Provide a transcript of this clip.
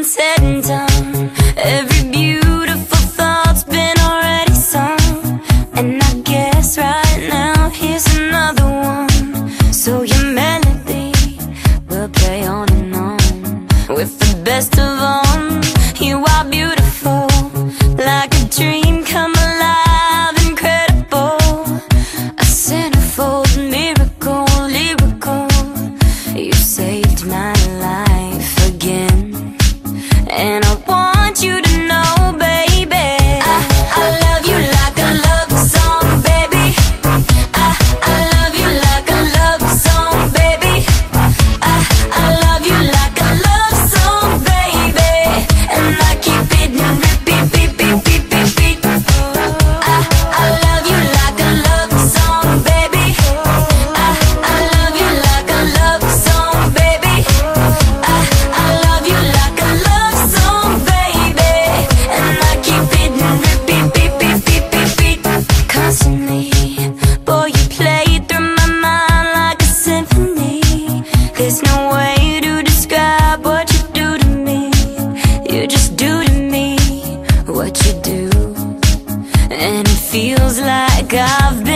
been said and done. Every beautiful thought's been already sung. And I guess right now here's another one. So your melody will play on and on. With the best of all, you are beautiful. Like a dream come alive, incredible. A centerfold miracle, lyrical. You saved my life. And it feels like I've been